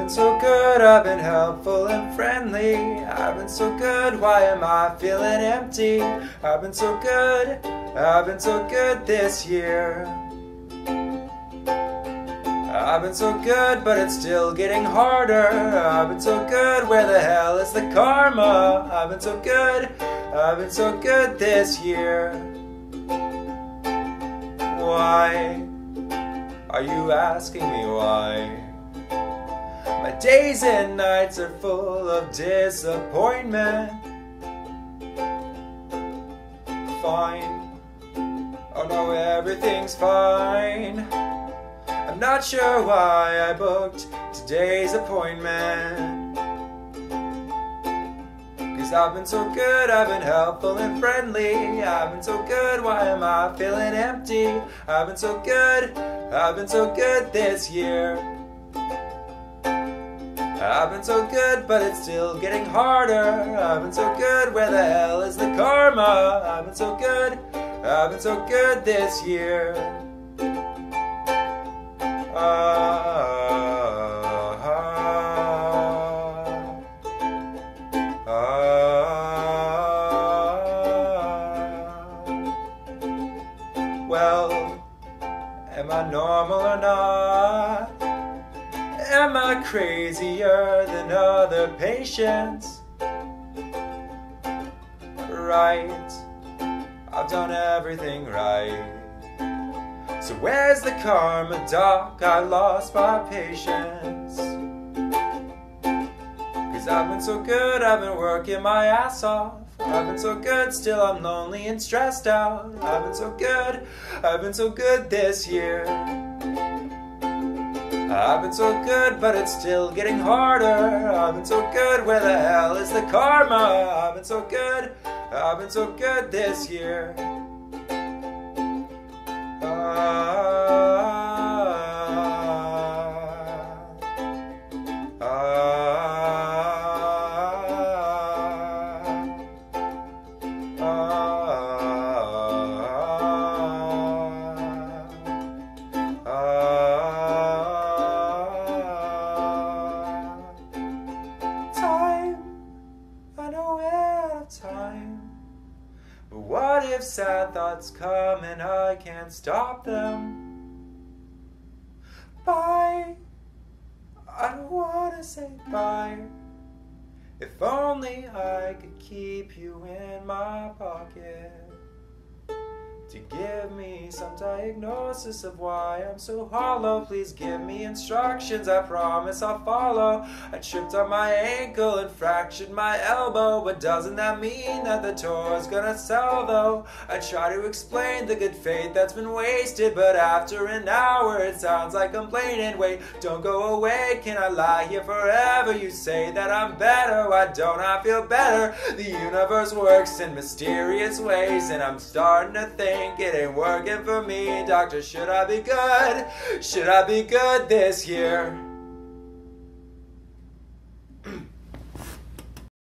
been so good, I've been helpful and friendly. I've been so good, why am I feeling empty? I've been so good, I've been so good this year. I've been so good, but it's still getting harder. I've been so good, where the hell is the karma? I've been so good, I've been so good this year. Why are you asking me why? My days and nights are full of disappointment. Fine. Oh no, everything's fine. I'm not sure why I booked today's appointment. Cause I've been so good, I've been helpful and friendly. I've been so good, why am I feeling empty? I've been so good, I've been so good this year. I've been so good, but it's still getting harder. I've been so good, where the hell is the karma? I've been so good, I've been so good this year. Ah, ah, ah. Well, am I normal or not? Am I crazier than other patients? Right, I've done everything right. So where's the karma, doc? I lost my patience. Cause I've been so good, I've been working my ass off. I've been so good, still I'm lonely and stressed out. I've been so good, I've been so good this year. I've been so good, but it's still getting harder. I've been so good, where the hell is the karma? I've been so good, I've been so good this year. Ah, ah, what if sad thoughts come and I can't stop them? Bye. I don't wanna say bye. If only I could keep you in my pocket. Give me some diagnosis of why I'm so hollow. Please give me instructions, I promise I'll follow. I tripped on my ankle and fractured my elbow. But doesn't that mean that the tour's gonna sell though? I try to explain the good faith that's been wasted. But after an hour, it sounds like complaining. Wait, don't go away, can I lie here forever? You say that I'm better, why don't I feel better? The universe works in mysterious ways, and I'm starting to think it ain't working for me. Doctor, should I be good? Should I be good this year?